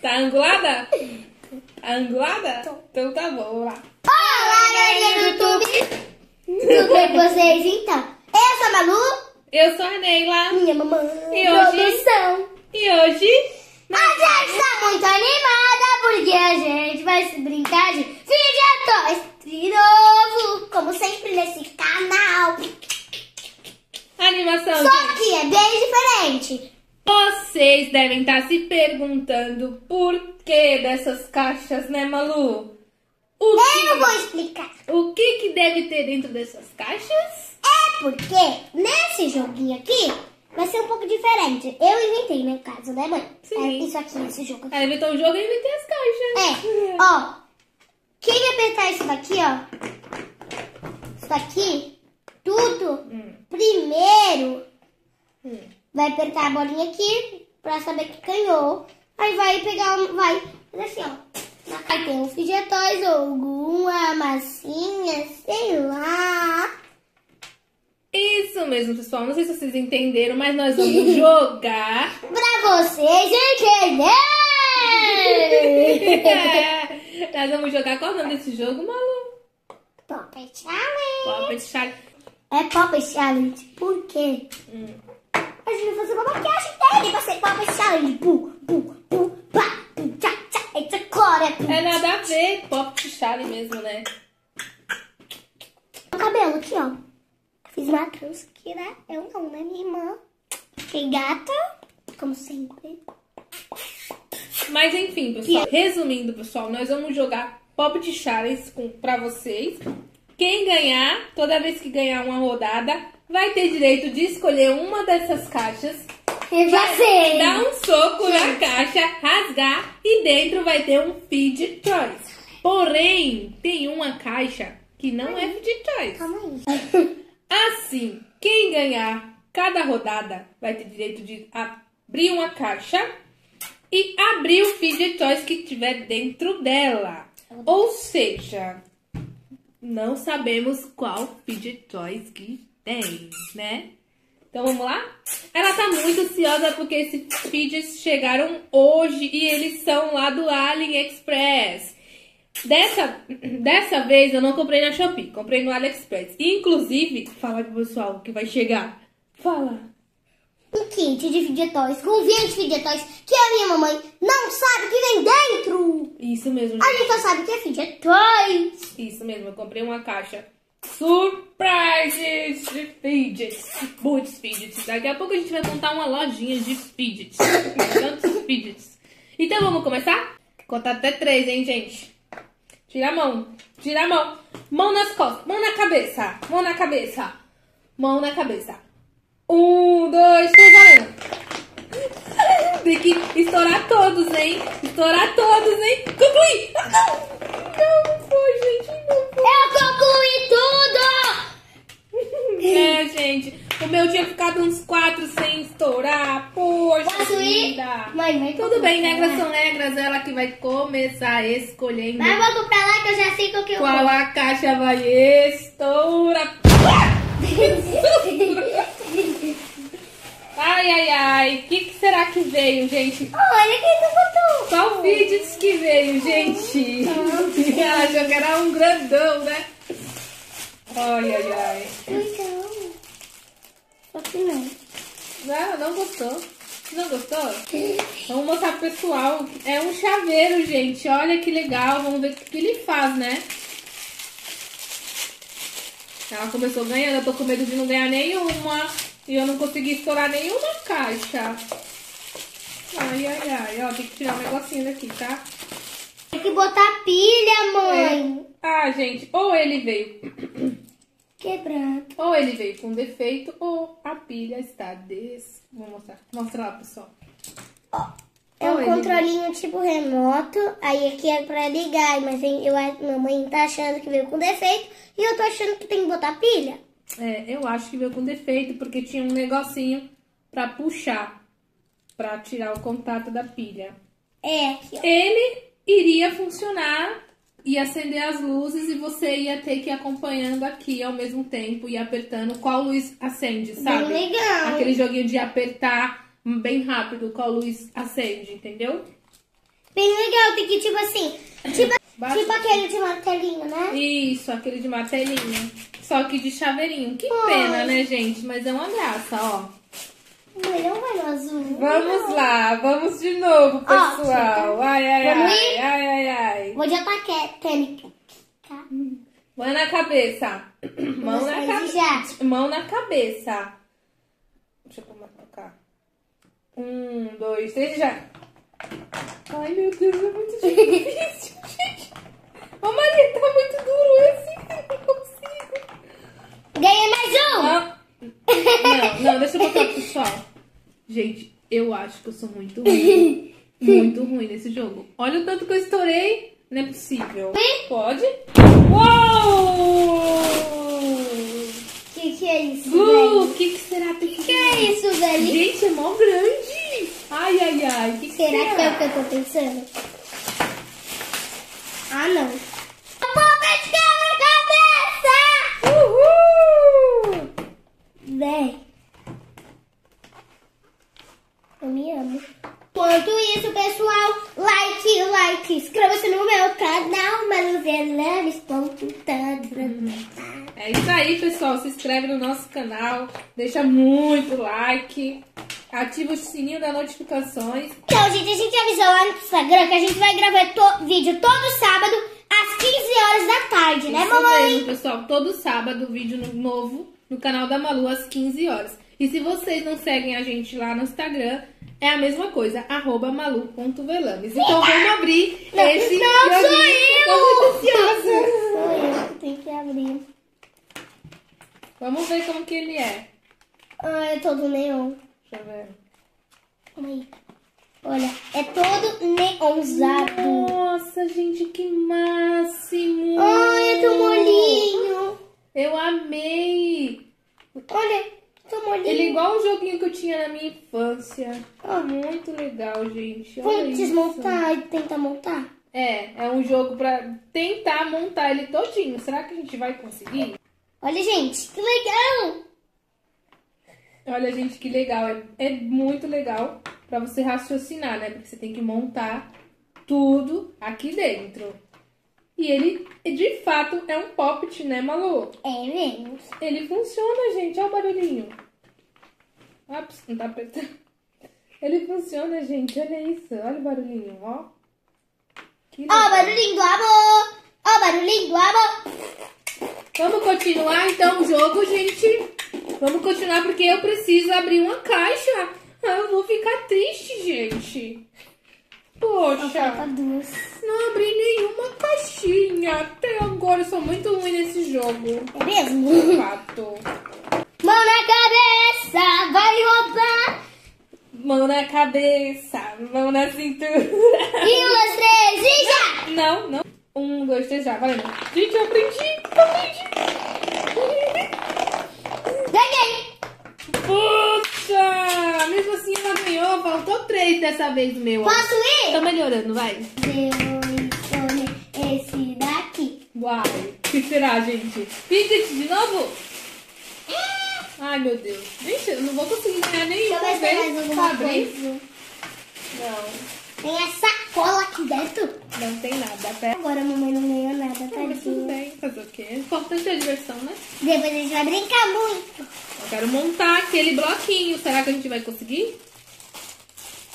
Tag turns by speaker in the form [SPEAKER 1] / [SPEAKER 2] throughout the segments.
[SPEAKER 1] Tá angulada? Tá angulada? Então tá bom, vamos lá.
[SPEAKER 2] Olá, galerinha do YouTube! Tudo bem com vocês, então? Eu sou a Malu,
[SPEAKER 1] Eu sou a Neila.
[SPEAKER 2] minha mamãe.
[SPEAKER 1] E hoje?
[SPEAKER 2] Produção.
[SPEAKER 1] E hoje...
[SPEAKER 2] A gente tá muito animada porque a gente vai se brincar de Video Toys de novo, como sempre nesse canal.
[SPEAKER 1] Animação,
[SPEAKER 2] Só
[SPEAKER 1] gente.
[SPEAKER 2] que é bem diferente.
[SPEAKER 1] Vocês devem estar se perguntando por que dessas caixas, né, Malu? O
[SPEAKER 2] Eu
[SPEAKER 1] que,
[SPEAKER 2] vou explicar.
[SPEAKER 1] o que, que deve ter dentro dessas caixas?
[SPEAKER 2] É porque nesse joguinho aqui vai ser um pouco diferente. Eu inventei, no caso, né, mãe?
[SPEAKER 1] Sim.
[SPEAKER 2] É isso aqui, esse jogo aqui.
[SPEAKER 1] Ela inventou o jogo e inventei as caixas.
[SPEAKER 2] É, ó. Quem apertar isso daqui, ó. Isso daqui, tudo.
[SPEAKER 1] Hum.
[SPEAKER 2] Primeiro,
[SPEAKER 1] Hum.
[SPEAKER 2] Vai apertar a bolinha aqui pra saber que ganhou. Aí vai pegar um. Vai fazer assim, ó. Aí tem um fidgetóis alguma massinha, sei lá.
[SPEAKER 1] Isso mesmo, pessoal. Não sei se vocês entenderam, mas nós vamos jogar.
[SPEAKER 2] Pra vocês entenderem!
[SPEAKER 1] É, nós vamos jogar qual é o nome desse jogo, Malu?
[SPEAKER 2] Pop Challenge!
[SPEAKER 1] Puppet Challenge.
[SPEAKER 2] É Pop Challenge, por quê?
[SPEAKER 1] Hum.
[SPEAKER 2] A gente vai fazer uma maquiagem dele pra ser Pop Challenge. Pu, pu, pu, pá, pu, tchá, tchá, it's a core. pu.
[SPEAKER 1] É nada a ver, Pop Challenge mesmo, né?
[SPEAKER 2] O cabelo aqui, ó. Fiz uma trança aqui, né? Eu não, né, minha irmã? Fiquei gata, como sempre.
[SPEAKER 1] Mas enfim, pessoal. Resumindo, pessoal, nós vamos jogar Pop Challenge com, pra vocês. Quem ganhar, toda vez que ganhar uma rodada, vai ter direito de escolher uma dessas caixas
[SPEAKER 2] Eu já sei.
[SPEAKER 1] dar um soco na caixa, rasgar e dentro vai ter um feed choice. Porém, tem uma caixa que não é feed choice.
[SPEAKER 2] Calma aí.
[SPEAKER 1] Assim, quem ganhar cada rodada vai ter direito de abrir uma caixa e abrir o feed choice que tiver dentro dela. Ou seja, não sabemos qual feed choice que tem, né? Então vamos lá? Ela tá muito ansiosa porque esses feeds chegaram hoje e eles são lá do AliExpress. Dessa, dessa vez eu não comprei na Shopee, comprei no AliExpress. Inclusive, fala pro pessoal que vai chegar. Fala.
[SPEAKER 2] Um kit de fidgetóis com 20 fidgetóis que a minha mamãe não sabe que vem dentro.
[SPEAKER 1] Isso mesmo,
[SPEAKER 2] A
[SPEAKER 1] gente.
[SPEAKER 2] gente só sabe que é fidgetóis.
[SPEAKER 1] Isso mesmo, eu comprei uma caixa. Surprises de fidgets. Muitos fidgets. Daqui a pouco a gente vai montar uma lojinha de fidgets. Tantos fidgets. Então vamos começar? Contar até três, hein, gente? Tira a mão. Tira a mão. Mão nas costas. Mão na cabeça. Mão na cabeça. Mão na cabeça. Um, dois, três, valendo. Tem que estourar todos, hein? Estourar todos, hein? Concluí! Ah, Não! Não, foi, gente. Não foi.
[SPEAKER 2] Eu tudo.
[SPEAKER 1] É, gente. O meu tinha ficado uns quatro sem estourar. Poxa
[SPEAKER 2] Posso ir? Mãe, mãe,
[SPEAKER 1] Tudo bem, negras são negras. Ela que vai começar escolhendo
[SPEAKER 2] Mas vamos pra lá que eu já sei qual que eu
[SPEAKER 1] qual
[SPEAKER 2] vou.
[SPEAKER 1] a caixa vai estourar. Ai, ai, ai. O que, que será que veio, gente?
[SPEAKER 2] Olha quem não botou.
[SPEAKER 1] Qual vídeos que veio, gente? Ela achou que era um grandão, né? Ai, ai, ai.
[SPEAKER 2] Então. Só que não.
[SPEAKER 1] Não, não gostou. Não gostou? Vamos mostrar pro pessoal. É um chaveiro, gente. Olha que legal. Vamos ver o que ele faz, né? Ela começou ganhando. Eu tô com medo de não ganhar nenhuma. E eu não consegui estourar nenhuma caixa. Ai, ai, ai. Ó, tem que tirar um negocinho daqui, tá?
[SPEAKER 2] Tem que botar pilha, mãe.
[SPEAKER 1] Ah, gente. Ou ele veio
[SPEAKER 2] Quebrado.
[SPEAKER 1] Ou ele veio com defeito, ou a pilha está des... Vou mostrar. Mostra lá, pessoal.
[SPEAKER 2] É um
[SPEAKER 1] Ou
[SPEAKER 2] controlinho tipo remoto, aí aqui é pra ligar, mas eu, a mamãe tá achando que veio com defeito e eu tô achando que tem que botar pilha.
[SPEAKER 1] É, eu acho que veio com defeito, porque tinha um negocinho pra puxar, pra tirar o contato da pilha.
[SPEAKER 2] É, aqui, ó.
[SPEAKER 1] Ele iria funcionar e acender as luzes e você ia ter que ir acompanhando aqui ao mesmo tempo e apertando qual luz acende, sabe?
[SPEAKER 2] Bem legal.
[SPEAKER 1] Aquele joguinho de apertar bem rápido qual luz acende, entendeu?
[SPEAKER 2] Bem legal, tem que tipo assim. Tipo, tipo aquele de martelinho, né?
[SPEAKER 1] Isso, aquele de martelinho. Só que de chaveirinho. Que pena, né, gente? Mas é uma graça, ó.
[SPEAKER 2] Mas não vai no azul.
[SPEAKER 1] Vamos lá, vamos de novo,
[SPEAKER 2] Ó,
[SPEAKER 1] pessoal. Ai, ai,
[SPEAKER 2] Vamos
[SPEAKER 1] ai,
[SPEAKER 2] ir?
[SPEAKER 1] ai, ai, ai.
[SPEAKER 2] Vou de ataque. Tá?
[SPEAKER 1] Mão na cabeça. Mão na cabeça. Mão na cabeça. Deixa eu cá. Um, dois, três e já. Ai, meu Deus, é muito difícil, gente. Ô, Maria, tá muito duro esse. Eu não consigo.
[SPEAKER 2] Ganhei mais um!
[SPEAKER 1] Não, não, não, deixa eu botar pro pessoal. Gente, eu acho que eu sou muito ruim. Muito ruim nesse jogo. Olha o tanto que eu estourei. Não é possível. Pode? Uou!
[SPEAKER 2] Que que é isso,
[SPEAKER 1] Blue, o que, que será que
[SPEAKER 2] Que é isso, velho?
[SPEAKER 1] Gente, é mó grande. Ai, ai, ai. Que que
[SPEAKER 2] Será que é o que eu tô pensando? Ah, não. Bomba de quebra-cabeça!
[SPEAKER 1] Uhul!
[SPEAKER 2] Véi. Eu me amo. Enquanto isso, pessoal, like, inscreva-se no meu canal, maluvelames.tanto.
[SPEAKER 1] É isso aí, pessoal. Se inscreve no nosso canal. Deixa muito like. Ativa o sininho das notificações.
[SPEAKER 2] Então, gente, a gente avisou lá no Instagram que a gente vai gravar to- vídeo todo sábado às 15 horas da tarde, né,
[SPEAKER 1] Isso
[SPEAKER 2] mamãe?
[SPEAKER 1] mesmo, pessoal. Todo sábado, vídeo no- novo no canal da Malu às 15 horas. E se vocês não seguem a gente lá no Instagram, é a mesma coisa, arroba malu.velames. Então vamos abrir
[SPEAKER 2] Não,
[SPEAKER 1] esse
[SPEAKER 2] não, sou
[SPEAKER 1] ansiosa.
[SPEAKER 2] Sou eu que tenho que abrir.
[SPEAKER 1] Vamos ver como que ele é.
[SPEAKER 2] Ah, é todo neon.
[SPEAKER 1] Deixa eu ver.
[SPEAKER 2] Calma aí. Olha, é todo neonzado.
[SPEAKER 1] Nossa, gente, que máximo!
[SPEAKER 2] Ai, é tão molinho.
[SPEAKER 1] Eu amei!
[SPEAKER 2] Olha, tão molinho.
[SPEAKER 1] Ele é igual o joguinho que eu tinha na minha infância.
[SPEAKER 2] Ah.
[SPEAKER 1] Muito legal, gente. Olha
[SPEAKER 2] Vamos desmontar e tentar montar?
[SPEAKER 1] É, é um jogo pra tentar montar ele todinho. Será que a gente vai conseguir?
[SPEAKER 2] Olha, gente, que legal.
[SPEAKER 1] Olha, gente, que legal. É, é muito legal pra você raciocinar, né? Porque você tem que montar tudo aqui dentro. E ele, de fato, é um poppet, né, Malu?
[SPEAKER 2] É mesmo.
[SPEAKER 1] Ele funciona, gente. Olha o barulhinho. Ops, não tá apertando. Ele funciona, gente. Olha isso. Olha o barulhinho, ó. Que
[SPEAKER 2] Ó,
[SPEAKER 1] legal.
[SPEAKER 2] o barulhinho do amor. Ó, o barulhinho do amor.
[SPEAKER 1] Vamos continuar então o jogo, gente. Vamos continuar porque eu preciso abrir uma caixa. Ah, eu vou ficar triste, gente. Poxa, não abri nenhuma caixinha. Até agora eu sou muito ruim nesse jogo.
[SPEAKER 2] É mesmo?
[SPEAKER 1] Fato.
[SPEAKER 2] Mão na cabeça, vai roubar.
[SPEAKER 1] Mão na cabeça, mão na cintura.
[SPEAKER 2] E duas, três e já.
[SPEAKER 1] Não, não. Um, dois, três, já. Valendo. Gente, eu aprendi. Aprendi.
[SPEAKER 2] Ganhei.
[SPEAKER 1] Puxa! Mesmo assim ela ganhou. Faltou três dessa vez do meu.
[SPEAKER 2] Posso ir?
[SPEAKER 1] Tá melhorando, vai.
[SPEAKER 2] Deus, esse daqui.
[SPEAKER 1] Uai. O que será, gente? Fidget de novo? Ai, meu Deus. Gente, eu não vou conseguir ganhar
[SPEAKER 2] Deixa eu ver mais alguma
[SPEAKER 1] abrir.
[SPEAKER 2] coisa.
[SPEAKER 1] Não,
[SPEAKER 2] Tem a sacola aqui dentro.
[SPEAKER 1] não tem nada.
[SPEAKER 2] Agora a mamãe não ganhou nada,
[SPEAKER 1] mas tudo
[SPEAKER 2] tadinha.
[SPEAKER 1] bem. Fazer o quê? O importante é a diversão, né?
[SPEAKER 2] Depois a gente vai brincar muito.
[SPEAKER 1] Eu quero montar aquele bloquinho. Será que a gente vai conseguir?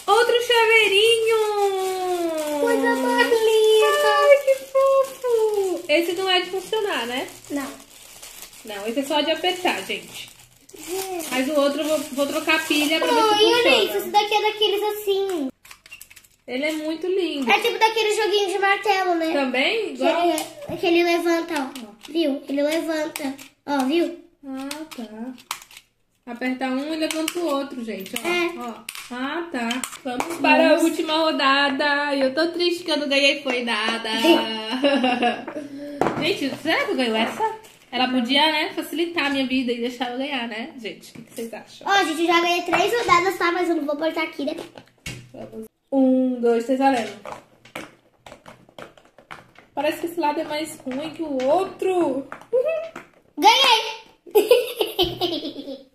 [SPEAKER 1] Outro chaveirinho!
[SPEAKER 2] Coisa mais linda.
[SPEAKER 1] Ai, que fofo! Esse não é de funcionar, né?
[SPEAKER 2] Não.
[SPEAKER 1] Não, esse é só de apertar, gente. Mas o outro eu vou, vou trocar a pilha pra ver se
[SPEAKER 2] Ai, olha isso.
[SPEAKER 1] funciona.
[SPEAKER 2] Esse daqui é daqueles assim.
[SPEAKER 1] Ele é muito lindo.
[SPEAKER 2] É tipo daquele joguinho de martelo, né?
[SPEAKER 1] Também?
[SPEAKER 2] Que
[SPEAKER 1] Igual?
[SPEAKER 2] ele, que ele levanta, ó. Viu? Ele levanta. Ó, viu?
[SPEAKER 1] Ah, tá. Aperta um e levanta o outro, gente. Ó,
[SPEAKER 2] É.
[SPEAKER 1] ó. Ah, tá. Vamos para a última rodada. Eu tô triste que eu não ganhei foi nada. gente, será que eu ganho essa? Ela podia, né, facilitar a minha vida e deixar eu ganhar, né, gente? O que vocês acham?
[SPEAKER 2] Ó, gente, eu já ganhei três rodadas, tá? Mas eu não vou apertar aqui, né?
[SPEAKER 1] Vamos. Um, dois, três, valendo. Parece que esse lado é mais ruim que o outro.
[SPEAKER 2] Ganhei!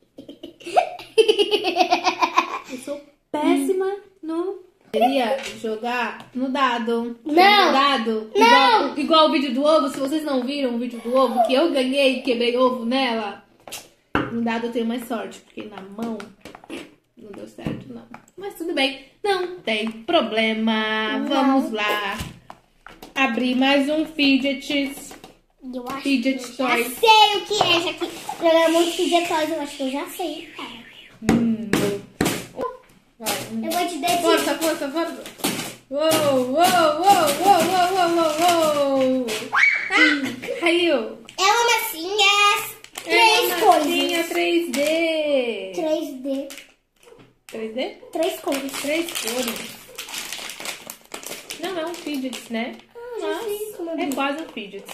[SPEAKER 1] Eu sou péssima no Queria jogar no dado.
[SPEAKER 2] Não.
[SPEAKER 1] No dado.
[SPEAKER 2] Não.
[SPEAKER 1] Igual, igual o vídeo do ovo. Se vocês não viram o vídeo do ovo, que eu ganhei e quebrei ovo nela. No dado eu tenho mais sorte, porque na mão não deu certo, não. Mas tudo bem. Não tem problema.
[SPEAKER 2] Não.
[SPEAKER 1] Vamos lá. Abrir mais um fidget.
[SPEAKER 2] Eu acho
[SPEAKER 1] Fidget
[SPEAKER 2] que eu já
[SPEAKER 1] toys.
[SPEAKER 2] sei o que é, já que jogar muito fidget toys, eu acho que eu já sei.
[SPEAKER 1] Hum.
[SPEAKER 2] Eu vou te dar
[SPEAKER 1] Força, força, força. Uou, uou, uou, uou, uou, uou, uou. Ah, caiu.
[SPEAKER 2] É uma massinha,
[SPEAKER 1] É
[SPEAKER 2] três
[SPEAKER 1] uma
[SPEAKER 2] cores.
[SPEAKER 1] massinha 3D.
[SPEAKER 2] 3D,
[SPEAKER 1] 3D?
[SPEAKER 2] três cores.
[SPEAKER 1] Três cores. Não é um fidget, né?
[SPEAKER 2] Ah, sei como
[SPEAKER 1] é
[SPEAKER 2] é.
[SPEAKER 1] quase um fidget.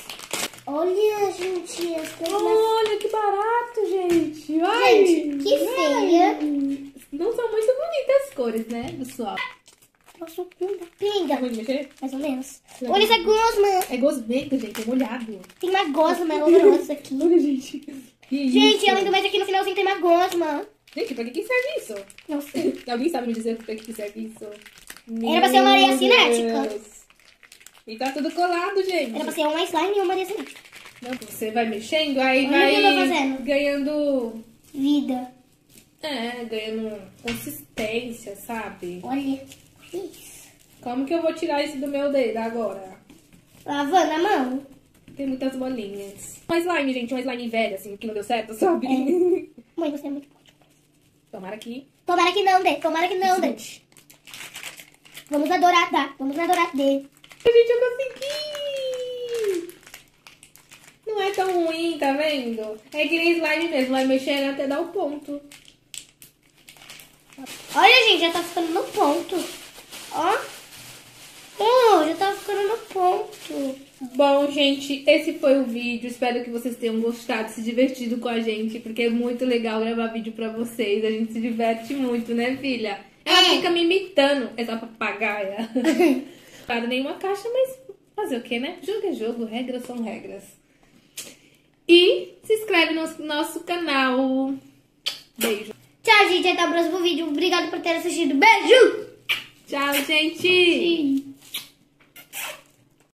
[SPEAKER 2] Olha, gente, as coisas.
[SPEAKER 1] Olha que barato, gente. Ai.
[SPEAKER 2] Gente, que feia.
[SPEAKER 1] Não são muito bonitas as cores, né, pessoal?
[SPEAKER 2] Nossa, pinga. Pinga,
[SPEAKER 1] Pode mexer?
[SPEAKER 2] mais ou menos. Olha essa gosma.
[SPEAKER 1] É gosmento, gente. É molhado.
[SPEAKER 2] Tem uma gosma horrorosa aqui.
[SPEAKER 1] Olha, gente. Que
[SPEAKER 2] Gente,
[SPEAKER 1] isso?
[SPEAKER 2] além do mais aqui no finalzinho tem uma gosma.
[SPEAKER 1] Gente, pra que, que serve isso?
[SPEAKER 2] Não sei.
[SPEAKER 1] Alguém sabe me dizer pra que, que serve isso?
[SPEAKER 2] Era pra ser uma areia
[SPEAKER 1] Meu
[SPEAKER 2] cinética.
[SPEAKER 1] Deus. E tá tudo colado, gente.
[SPEAKER 2] Era pra ser uma slime e uma maria cinética.
[SPEAKER 1] Não, você vai mexendo, aí
[SPEAKER 2] Olha
[SPEAKER 1] vai ganhando.
[SPEAKER 2] Vida.
[SPEAKER 1] É, ganhando consistência, sabe?
[SPEAKER 2] Olha isso.
[SPEAKER 1] Como que eu vou tirar isso do meu dedo agora?
[SPEAKER 2] Lavando a mão.
[SPEAKER 1] Tem muitas bolinhas. Uma slime, gente, uma slime velha, assim, que não deu certo, sabe?
[SPEAKER 2] Mãe, você é muito boa.
[SPEAKER 1] Tomara que.
[SPEAKER 2] Tomara que não dê. Tomara que não dê. Vamos adorar dar. Vamos adorar dê.
[SPEAKER 1] Gente, eu consegui! Não é tão ruim, tá vendo? É que nem slime mesmo, vai mexendo até dar o ponto.
[SPEAKER 2] Olha, gente, já tá ficando no ponto. Ó. Oh, já tá ficando no ponto.
[SPEAKER 1] Bom, gente, esse foi o vídeo. Espero que vocês tenham gostado, se divertido com a gente, porque é muito legal gravar vídeo pra vocês. A gente se diverte muito, né, filha? Ela
[SPEAKER 2] É.
[SPEAKER 1] fica me imitando, essa papagaia. Para nenhuma caixa, mas fazer o que, né? Jogo é jogo, regras são regras. E se inscreve no nosso canal. Beijo.
[SPEAKER 2] Gente. Até o próximo vídeo. Obrigado por ter assistido. Beijo!
[SPEAKER 1] Tchau, gente!